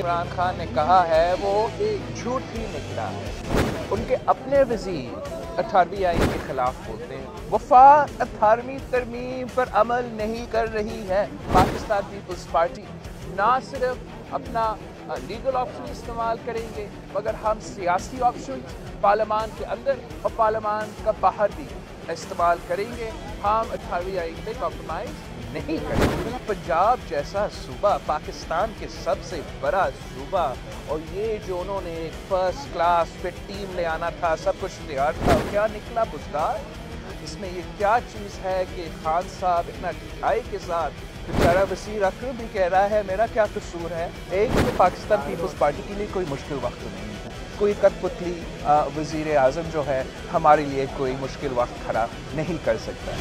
عمران خان نے کہا ہے، وہ جھوٹ ہی نکلا ہے۔ ان کے اپنے وزیر اٹھارہویں آئین کے خلاف بولتے ہیں۔ وفا اٹھارہویں ترمیم پر عمل نہیں کر رہی ہے۔ پاکستان پیپلز پارٹی، نہ صرف اپنا لیگل آپشن استعمال کریں گے، مگر ہم سیاسی آپشن پارلیمان کے اندر اور پارلیمان کا باہر بھی استعمال کریں گے۔ ہم اٹھارہویں آئین پہ کمپرومائز نہیں کریں گے۔ پنجاب جیسا صوبہ پاکستان کے سب سے بڑا صوبہ، اور یہ جو انہوں نے ایک فرسٹ کلاس پہ ٹیم لے آنا تھا، سب کچھ تیار تھا، کیا نکلا بزدار؟ اس میں یہ کیا چیز ہے کہ خان صاحب اتنا ٹھائی کے ساتھ بیچارہ وسیر اکرم بھی کہہ رہا ہے، میرا کیا قصور ہے؟ ایک تو پاکستان پیپلز پارٹی کے لیے کوئی مشکل وقت نہیں ہے۔ کوئی کت پتلی وزیر اعظم جو ہے، ہمارے لیے کوئی مشکل وقت کھڑا نہیں کر سکتا۔